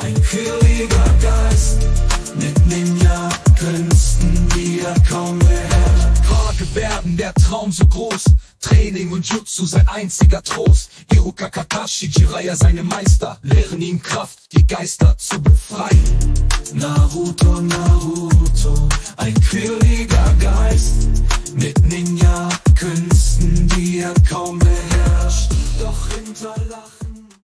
Ein kühliger Geist mit Ninja-Künsten, wieder kommen wir her. Gebärden, der Traum so groß. Training und Jutsu sein einziger Trost. Hiruka Katashi, Jiraiya seine Meister, lehren ihm Kraft, die Geister zu befreien. Naruto, Naruto, ein quirliger Geist, mit Ninja-Künsten, die er kaum beherrscht, doch hinterlachen.